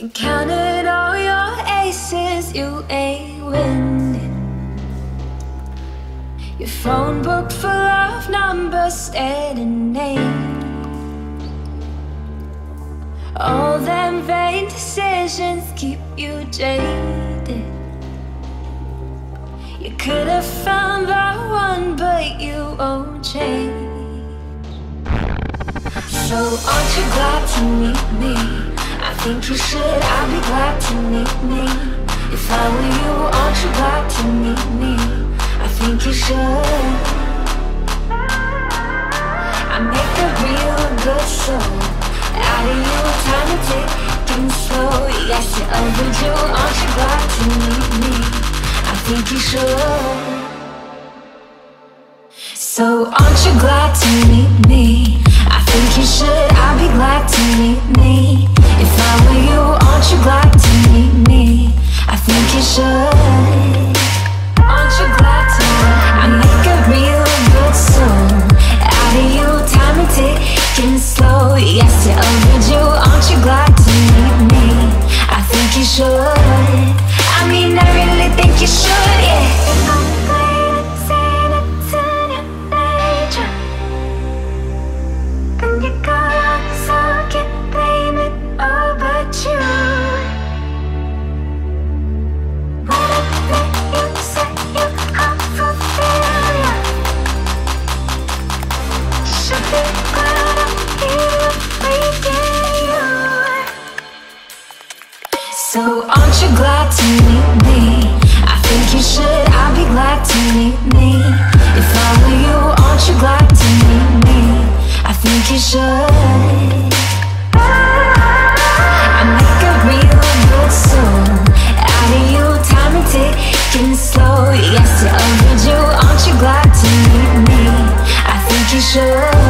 Been counting all your aces, you ain't winning. Your phone book full of numbers and names. All them vain decisions keep you jaded. You could have found the one, but you won't change. So aren't you glad to meet me? I think you should, I'd be glad to meet me. If I were you, aren't you glad to meet me? I think you should. I make a real good soul out of you, time to take things slow. Yes, you're overdue, aren't you glad to meet me? I think you should. So aren't you glad to meet me? I think you should, I'll be glad to meet me If I were you, aren't you glad to meet me? I think you should. Aren't you glad to I make a real good soul Out of you, time and ticking slow. Yes, you're overdue, Aren't you glad to meet me? I think you should, I'd be glad to meet me. If I were you, aren't you glad to meet me? I think you should. I make a real good soon Out of you, time is ticking slow. Yes, to you, aren't you glad to meet me? I think you should.